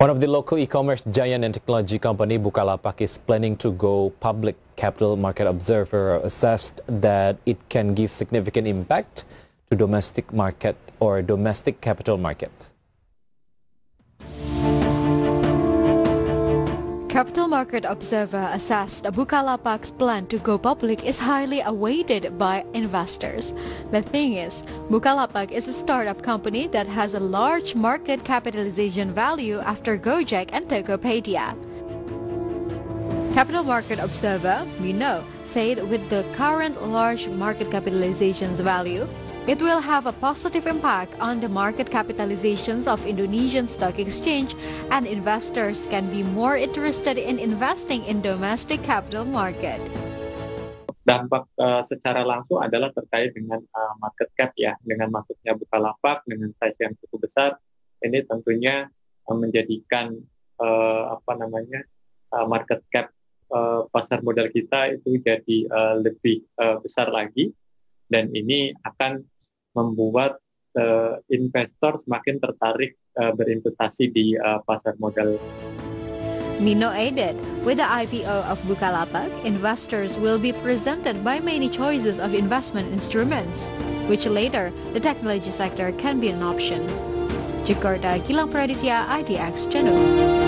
One of the local e-commerce giant and technology company Bukalapak is planning to go public. Capital Market Observer assessed that it can give significant impact to domestic market or domestic capital market. Capital Market Observer assessed Bukalapak's plan to go public is highly awaited by investors. The thing is, Bukalapak is a startup company that has a large market capitalization value after Gojek and Tokopedia. Capital Market Observer, we know, said with the current large market capitalizations value, it will have a positive impact on the market capitalizations of Indonesian Stock Exchange and investors can be more interested in investing in domestic capital market. Dampak uh, secara langsung adalah terkait dengan uh, market cap ya, dengan masuknya Bukalapak dengan size yang cukup besar, ini tentunya uh, menjadikan uh, apa namanya uh, market cap uh, pasar modal kita itu jadi uh, lebih uh, besar lagi dan ini akan membuat uh, investor semakin tertarik uh, berinvestasi di uh, pasar modal. Mino added, with the IPO of Bukalapak, investors will be presented by many choices of investment instruments, which later the technology sector can be an option. Jakarta, Gilang Praditya, IDX Channel.